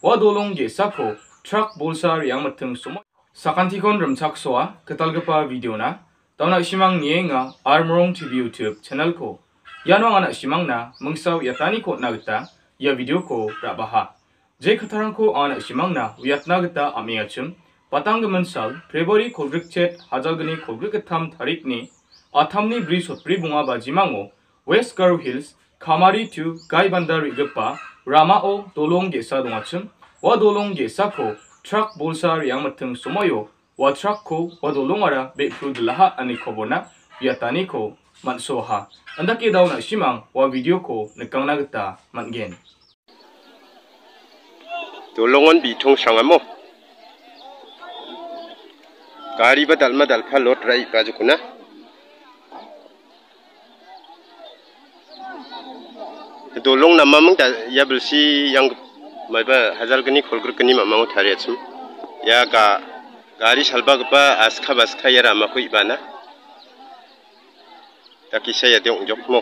와돌롱게 사코 트럭 볼사르 양마튼 소모 사칸티콘 름착소와 그탈그파 비디오나 더나 시망 니엥아 아르모롱 TV 유튜브 채널 코 야노가나 시망나 멍사우 야타니 코 나그타 야 비디오 코 라바하 제 카타랑 코 아나 시망나 위아트나그타 아미아춤 바탕그먼 살 프레버리 코브릭체 하자그니 코브릭탐 타릭니 아탐니 브리소 브리붕아 바지망오 웨스트 커브 힐스 카마리 투 가이반다르 이그파 라마오 돌롱게사 동아춤 와 돌롱게사코 트락 볼사 양마튼 소모요 와 트락코 와 돌롱아라 베프루들라하 아니코보나 야타니코 만소하. 안다케 다우나 시망 와 비디오코 느깡나겠다 만겐. 돌롱은 비통상하모. 가리바 달마 달파 롯라이 빠지구나. Dolong nama mang ta ya belsi yang mai ba hazal gani kolgur gani ma mang thari achum ya ga gari salba gpa askha baskha ya rama ko ibana taki sa ya deong jok mo.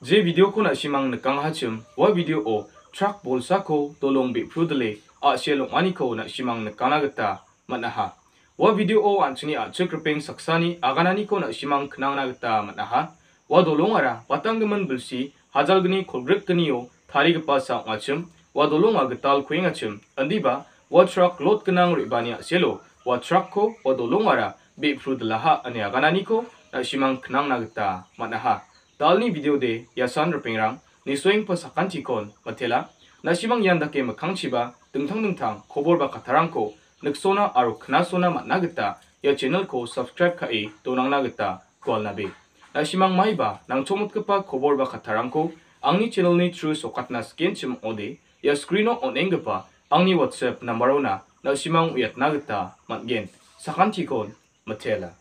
Je video ko na simang nakang hachum wa video o truck bolsa ko dolong bi prudle a shelong ani ko na simang nakana gata manaha. Wa video o anchuni a chukrpeng saksani aganani ko na simang knang na gata manaha wa dolong ara patanggaman bulsi hajalgni kolgrikgnio tarigpa sangachim wa dolong agatal kuingachim andiba wa truck lot gnang ribani selo wa truck ko wa dolong ara be prudlaha ani aganani ko na simang knang 나시망 마이바 낭초못급파 고벌바 카타랑코 앙니 채널니 트루 소카트나 스킨 침 오데 야 스크린어 온엥급파 앙니 왓츠앱 넘버로나 나시망 우얏나그타 맞겐 사칸티콘 마텔라